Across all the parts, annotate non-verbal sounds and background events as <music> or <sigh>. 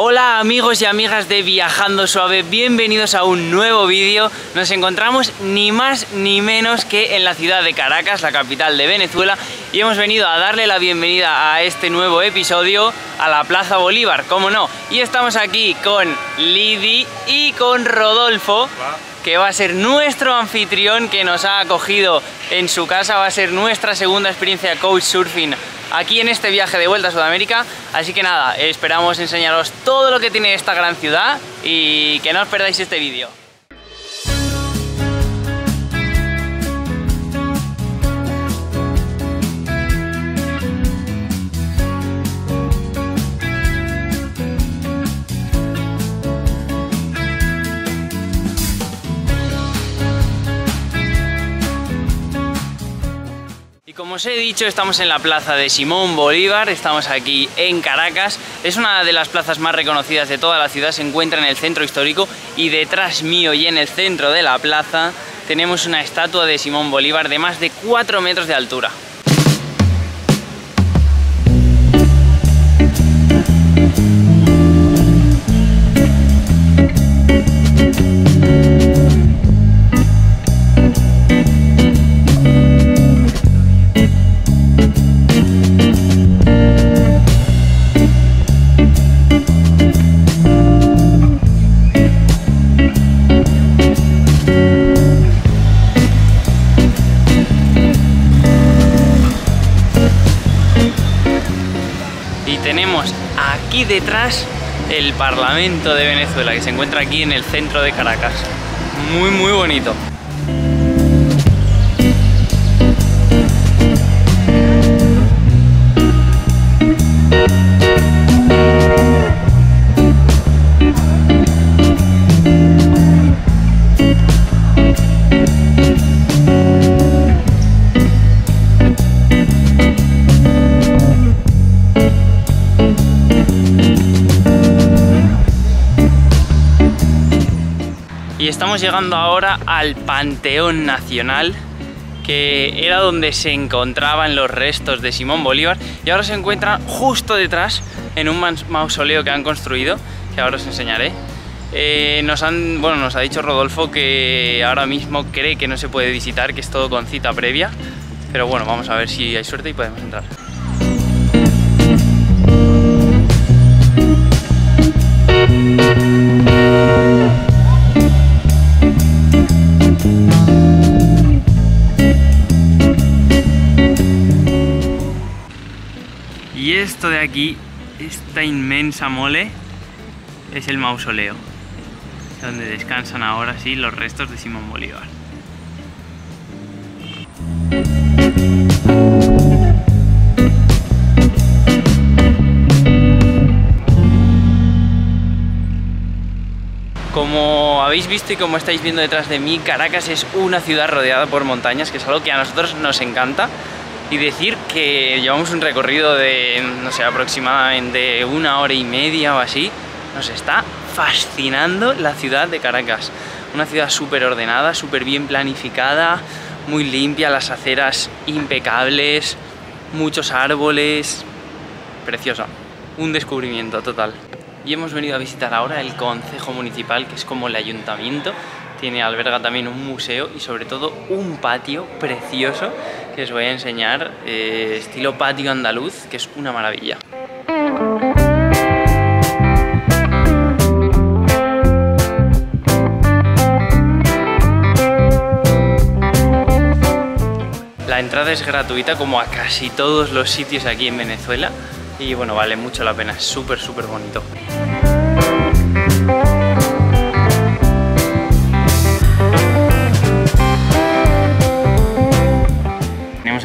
Hola amigos y amigas de Viajando Suave, bienvenidos a un nuevo vídeo. Nos encontramos ni más ni menos que en la ciudad de Caracas, la capital de Venezuela, y hemos venido a darle la bienvenida a este nuevo episodio a la Plaza Bolívar, como no. Y estamos aquí con Lidi y con Rodolfo, que va a ser nuestro anfitrión que nos ha acogido en su casa, va a ser nuestra segunda experiencia coach surfing aquí en este viaje de vuelta a Sudamérica. Así que nada, esperamos enseñaros todo lo que tiene esta gran ciudad y que no os perdáis este vídeo. Os he dicho, estamos en la plaza de Simón Bolívar, estamos aquí en Caracas. Es una de las plazas más reconocidas de toda la ciudad, se encuentra en el centro histórico y detrás mío y en el centro de la plaza tenemos una estatua de Simón Bolívar de más de 4 metros de altura. Parlamento de Venezuela, que se encuentra aquí en el centro de Caracas. Muy, muy bonito. Estamos llegando ahora al Panteón Nacional que era donde se encontraban los restos de Simón Bolívar y ahora se encuentra justo detrás en un mausoleo que han construido, que ahora os enseñaré. Eh, nos, han, bueno, nos ha dicho Rodolfo que ahora mismo cree que no se puede visitar, que es todo con cita previa, pero bueno, vamos a ver si hay suerte y podemos entrar. Esto de aquí, esta inmensa mole, es el mausoleo, donde descansan ahora sí los restos de Simón Bolívar. Como habéis visto y como estáis viendo detrás de mí, Caracas es una ciudad rodeada por montañas, que es algo que a nosotros nos encanta y decir que llevamos un recorrido de, no sé, aproximadamente una hora y media o así. Nos está fascinando la ciudad de Caracas. Una ciudad súper ordenada, súper bien planificada, muy limpia, las aceras impecables, muchos árboles. Preciosa. Un descubrimiento total. Y hemos venido a visitar ahora el Concejo Municipal, que es como el ayuntamiento. Tiene, alberga también un museo y sobre todo un patio precioso que os voy a enseñar, eh, estilo patio andaluz, que es una maravilla. La entrada es gratuita como a casi todos los sitios aquí en Venezuela y bueno, vale mucho la pena, es súper súper bonito.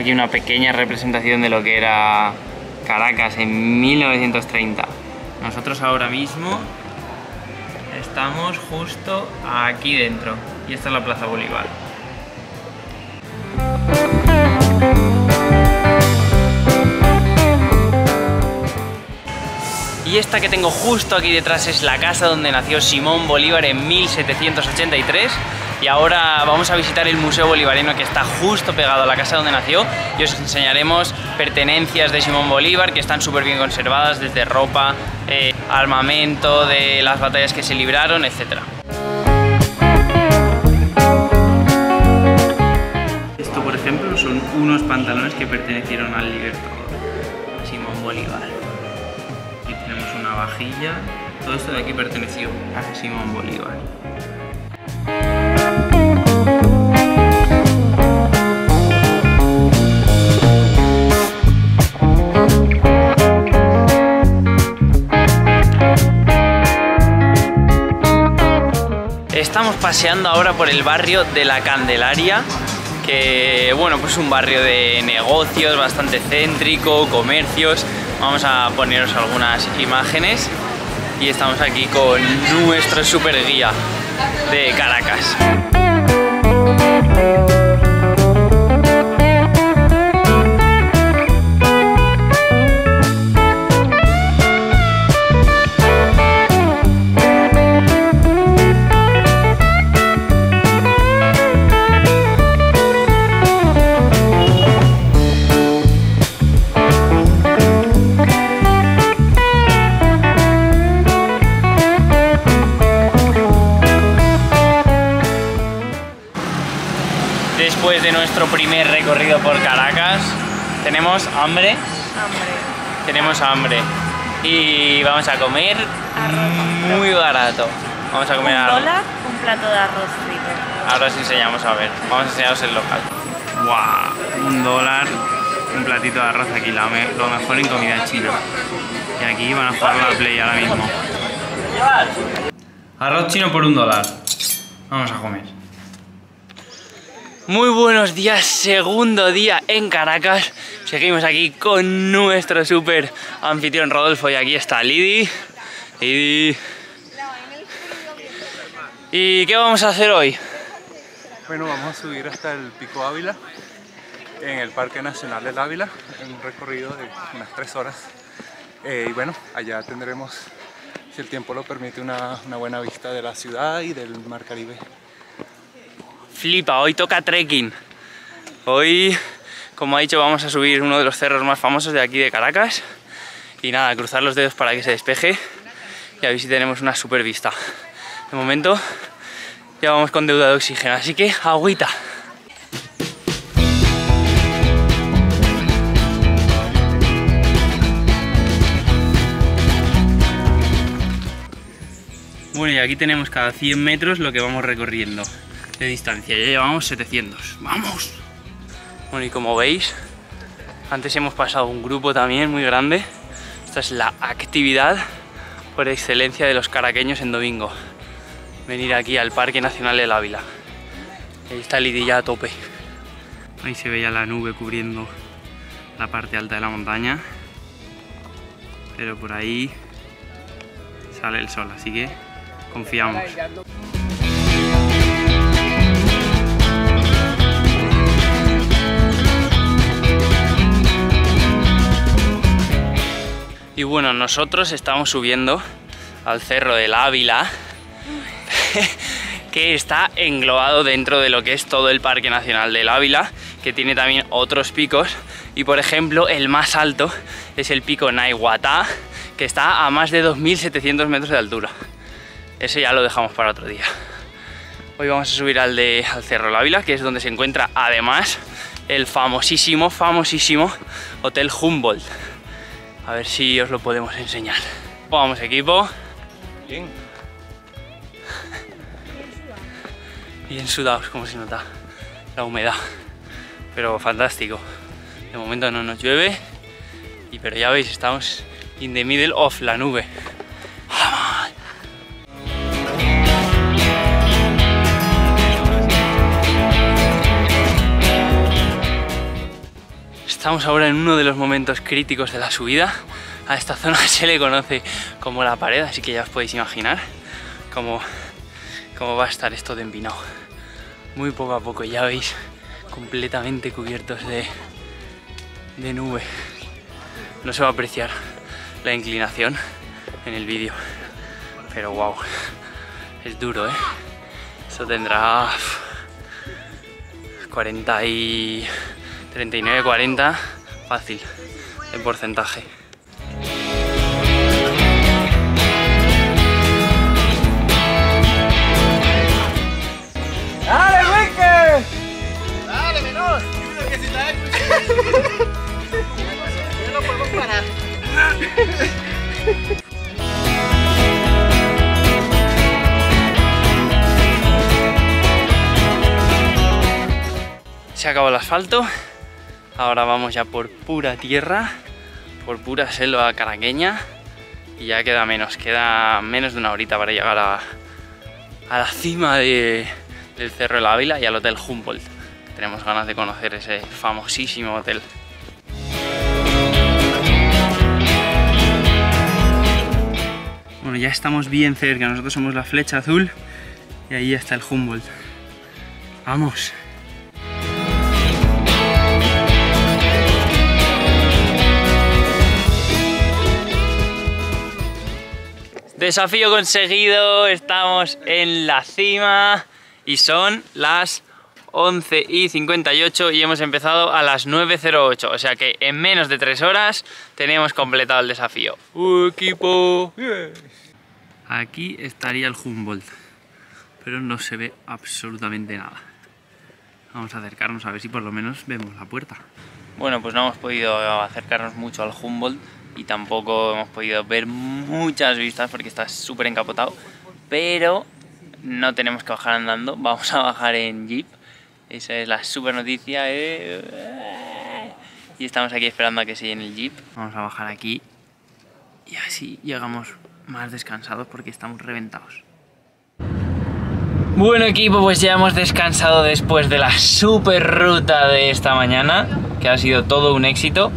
Aquí una pequeña representación de lo que era Caracas en 1930. Nosotros ahora mismo estamos justo aquí dentro y esta es la Plaza Bolívar. Y esta que tengo justo aquí detrás es la casa donde nació Simón Bolívar en 1783 Y ahora vamos a visitar el Museo Bolivariano que está justo pegado a la casa donde nació y os enseñaremos pertenencias de Simón Bolívar que están súper bien conservadas, desde ropa, eh, armamento, de las batallas que se libraron, etc. Esto, por ejemplo, son unos pantalones que pertenecieron al Libertador, a Simón Bolívar. Aquí tenemos una vajilla. Todo esto de aquí perteneció a Simón Bolívar. Estamos paseando ahora por el barrio de la Candelaria, que bueno, pues un barrio de negocios bastante céntrico, comercios. Vamos a poneros algunas imágenes y estamos aquí con nuestro super guía de Caracas. Primer recorrido por Caracas, tenemos hambre. Hambre. Tenemos hambre. Y vamos a comer muy barato. Vamos a comer Un arroz. dólar, un plato de arroz frito. Ahora os enseñamos a ver. Vamos a enseñaros el local. ¡Wow! Un dólar, un platito de arroz aquí, la me- lo mejor en comida china. Y aquí van a jugar la play ahora mismo. Arroz chino por un dólar. Vamos a comer. Muy buenos días, segundo día en Caracas. Seguimos aquí con nuestro super anfitrión Rodolfo y aquí está Lidi. Lidi. ¿Y qué vamos a hacer hoy? Bueno, vamos a subir hasta el Pico Ávila, en el Parque Nacional del Ávila, en un recorrido de unas tres horas. Eh, y bueno, allá tendremos, si el tiempo lo permite, una, una buena vista de la ciudad y del Mar Caribe. Flipa, hoy toca trekking. Hoy, como ha dicho, vamos a subir uno de los cerros más famosos de aquí de Caracas. Y nada, cruzar los dedos para que se despeje y a ver si tenemos una super vista. De momento, ya vamos con deuda de oxígeno, así que agüita. Bueno, y aquí tenemos cada 100 metros lo que vamos recorriendo de distancia. Ya llevamos 700. ¡Vamos! Bueno, y como veis, antes hemos pasado un grupo también muy grande. Esta es la actividad por excelencia de los caraqueños en domingo. Venir aquí al Parque Nacional del Ávila. Ahí está Lidilla a tope. Ahí se veía la nube cubriendo la parte alta de la montaña. Pero por ahí sale el sol, así que confiamos. Y bueno, nosotros estamos subiendo al Cerro del Ávila, <laughs> que está englobado dentro de lo que es todo el Parque Nacional del Ávila, que tiene también otros picos. Y por ejemplo, el más alto es el pico Naiguatá, que está a más de 2.700 metros de altura. Ese ya lo dejamos para otro día. Hoy vamos a subir al, de, al Cerro Ávila, que es donde se encuentra además el famosísimo, famosísimo Hotel Humboldt. A ver si os lo podemos enseñar. Vamos equipo. Bien. Bien sudados, como se nota la humedad. Pero fantástico. De momento no nos llueve. Y pero ya veis, estamos in the middle of la nube. Estamos ahora en uno de los momentos críticos de la subida. A esta zona <laughs> se le conoce como la pared, así que ya os podéis imaginar cómo, cómo va a estar esto de empinado. Muy poco a poco, ya veis, completamente cubiertos de, de nube. No se va a apreciar la inclinación en el vídeo, pero wow, es duro, ¿eh? Esto tendrá 40 y 39, 40, fácil, en porcentaje. ¡Dale, Enrique! Dale, menor. que si Yo no puedo parar. Se acabó el asfalto, ahora vamos ya por pura tierra, por pura selva caraqueña y ya queda menos, queda menos de una horita para llegar a, a la cima de, del Cerro del Ávila y al Hotel Humboldt. Tenemos ganas de conocer ese famosísimo hotel. Bueno, ya estamos bien cerca, nosotros somos la flecha azul y ahí está el Humboldt. ¡Vamos! Desafío conseguido, estamos en la cima y son las 11 y 58 y hemos empezado a las 9.08, o sea que en menos de 3 horas tenemos completado el desafío. ¡Uh, equipo! Aquí estaría el Humboldt, pero no se ve absolutamente nada. Vamos a acercarnos a ver si por lo menos vemos la puerta. Bueno, pues no hemos podido acercarnos mucho al Humboldt y tampoco hemos podido ver muchas vistas porque está súper encapotado, pero no tenemos que bajar andando, <laughs> vamos a bajar en jeep, esa es la super noticia, eh. y estamos aquí esperando a que se llene el jeep, vamos a bajar aquí y así llegamos más descansados porque estamos reventados. Bueno equipo, pues ya hemos descansado después de la super ruta de esta mañana, que ha sido todo un éxito.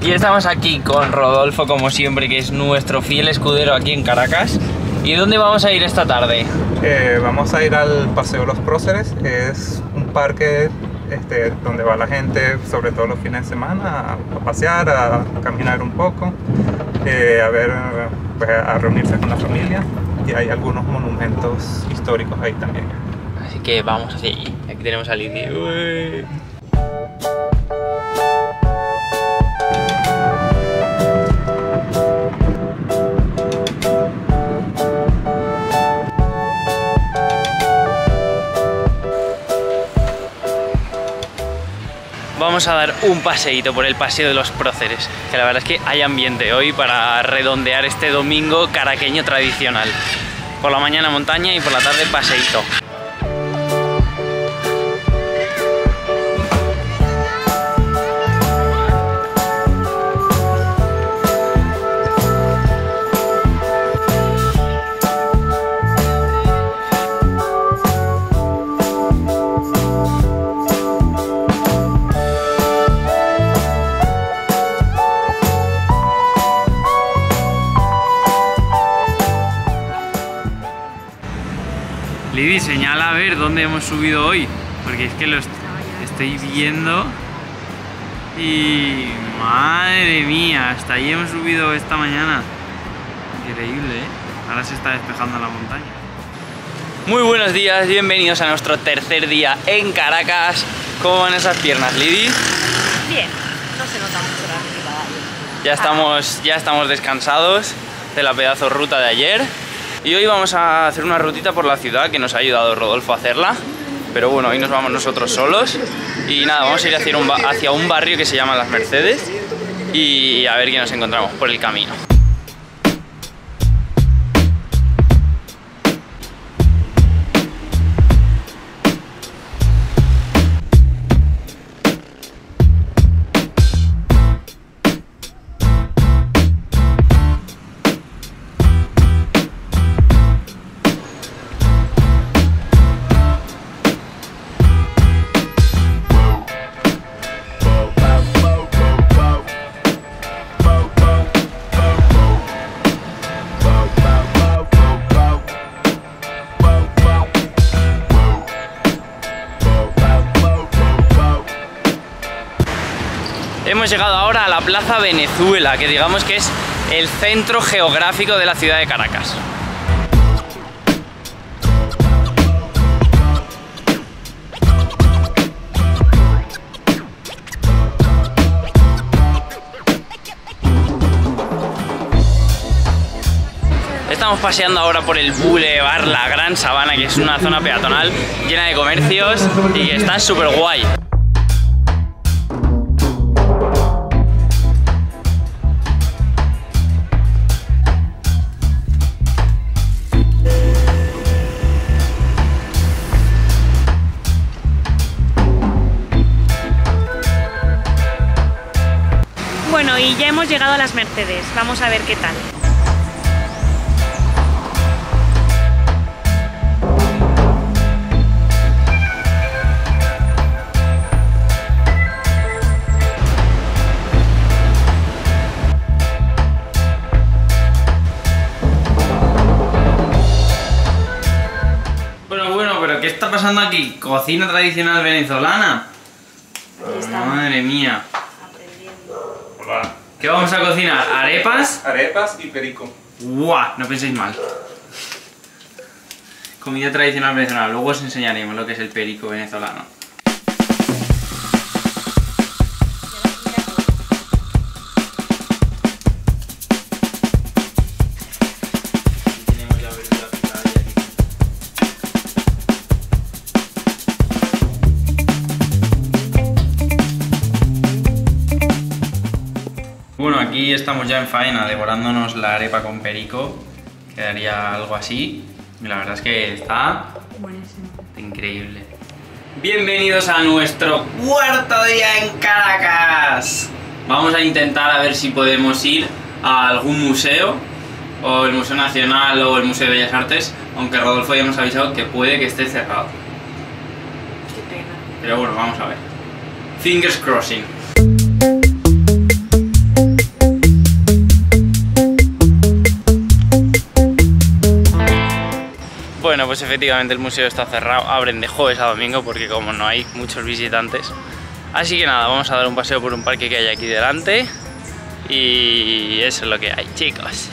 Y estamos aquí con Rodolfo, como siempre, que es nuestro fiel escudero aquí en Caracas. ¿Y dónde vamos a ir esta tarde? Eh, vamos a ir al Paseo Los Próceres, es un parque este, donde va la gente, sobre todo los fines de semana, a, pasear, a, caminar un poco, eh, a ver, pues, a reunirse con la familia. Y hay algunos monumentos históricos ahí también. Así que vamos hacia allí. Aquí tenemos a Lidia. Vamos a dar un paseíto por el Paseo de los Próceres, que la verdad es que hay ambiente hoy para redondear este domingo caraqueño tradicional. Por la mañana montaña y por la tarde paseíto. Dónde hemos subido hoy, porque es que lo est- estoy viendo y madre mía, hasta ahí hemos subido esta mañana. Increíble, ¿eh? Ahora se está despejando la montaña. Muy buenos días, bienvenidos a nuestro tercer día en Caracas. ¿Cómo van esas piernas, Lidy? Bien, no se nota mucho la. Ya estamos, ya estamos descansados de la pedazo ruta de ayer y hoy vamos a hacer una rutita por la ciudad que nos ha ayudado Rodolfo a hacerla. Pero bueno, hoy nos vamos nosotros solos y nada, vamos a ir hacia un, barrio que se llama Las Mercedes y a ver qué nos encontramos por el camino. llegado ahora a la Plaza Venezuela, que digamos que es el centro geográfico de la ciudad de Caracas. estamos paseando ahora por el Boulevard La Gran Sabana, que es una zona peatonal llena de comercios y que está súper guay. Hemos llegado a las Mercedes. Vamos a ver qué tal. Bueno, bueno, pero ¿qué está pasando aquí? ¿Cocina tradicional venezolana? Madre mía. ¿Qué vamos a cocinar? ¿Arepas? Arepas y perico. ¡Guau! No penséis mal. Comida tradicional venezolana. Luego os enseñaremos lo que es el perico venezolano. Aquí estamos ya en faena, devorándonos la arepa con perico. Quedaría algo así. Y la verdad es que está Buenísimo. increíble. Bienvenidos a nuestro cuarto día en Caracas. Vamos a intentar a ver si podemos ir a algún museo, o el Museo Nacional o el Museo de Bellas Artes, aunque Rodolfo ya nos ha avisado que puede que esté cerrado. Qué pena. Pero bueno, vamos a ver. Fingers crossing. Bueno, pues efectivamente el museo está cerrado, abren de jueves a domingo porque como no hay muchos visitantes. Así que nada, vamos a dar un paseo por un parque que hay aquí delante y eso es lo que hay, chicos.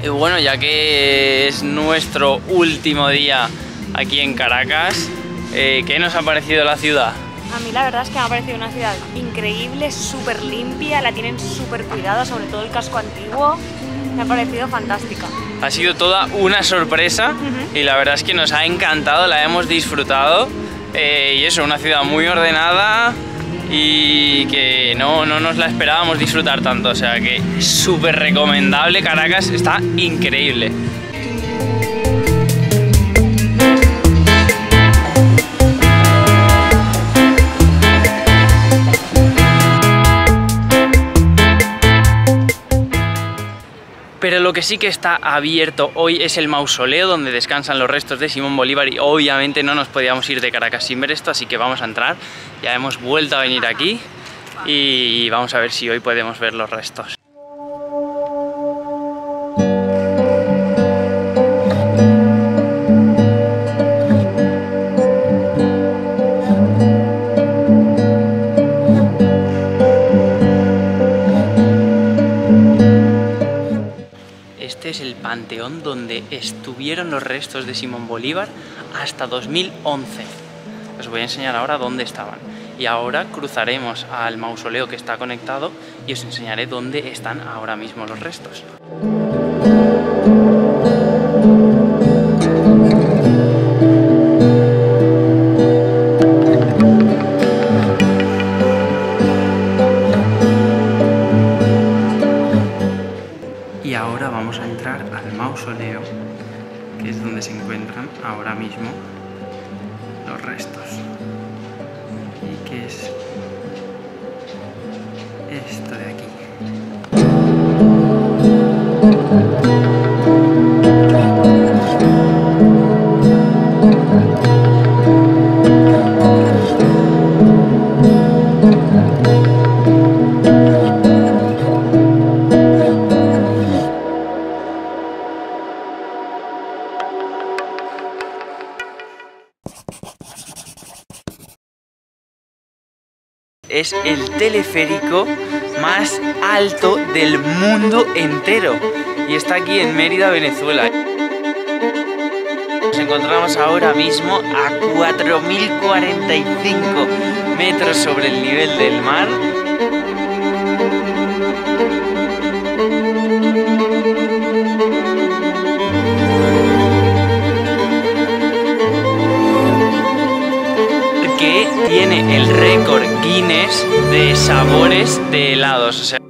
Y bueno, ya que es nuestro último día aquí en Caracas, eh, ¿qué nos ha parecido la ciudad? A mí la verdad es que me ha parecido una ciudad increíble, súper limpia, la tienen súper cuidada, sobre todo el casco antiguo. Me ha parecido fantástica. Ha sido toda una sorpresa y la verdad es que nos ha encantado, la hemos disfrutado. eh, y eso, una ciudad muy ordenada y que no, no nos la esperábamos disfrutar tanto. O sea que súper recomendable, Caracas está increíble. Pero lo que sí que está abierto hoy es el mausoleo donde descansan los restos de Simón Bolívar y obviamente no nos podíamos ir de Caracas sin ver esto, así que vamos a entrar. Ya hemos vuelto a venir aquí y vamos a ver si hoy podemos ver los restos. Este es el panteón donde estuvieron los restos de Simón Bolívar hasta 2011. Os voy a enseñar ahora dónde estaban. Y ahora cruzaremos al mausoleo que está conectado y os enseñaré dónde están ahora mismo los restos. Más alto del mundo entero y está aquí en Mérida, Venezuela. Nos encontramos ahora mismo a 4.045 metros sobre el nivel del mar. Tiene el récord Guinness de sabores de helados.